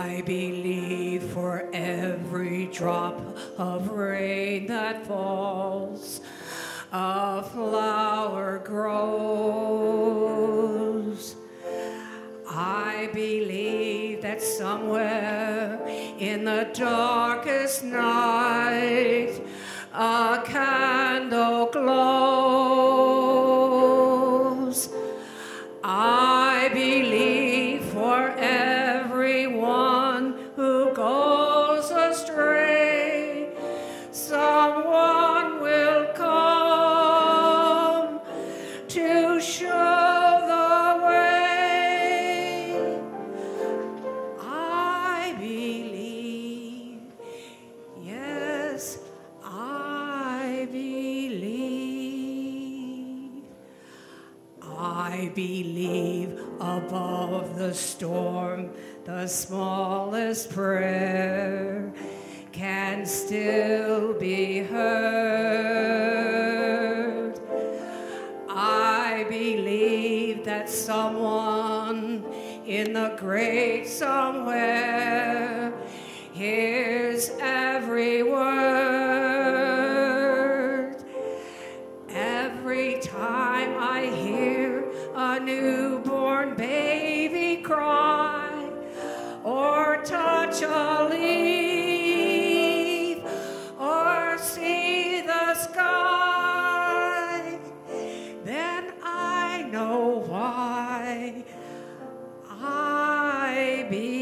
I believe for every drop of rain that falls, a flower grows. I believe that somewhere in the darkest night, a candle I believe above the storm, the smallest prayer can still be heard. I believe that someone in the great somewhere hears every word. Every time I hear a newborn baby cry or touch a leaf or see the sky, then I know why I believe.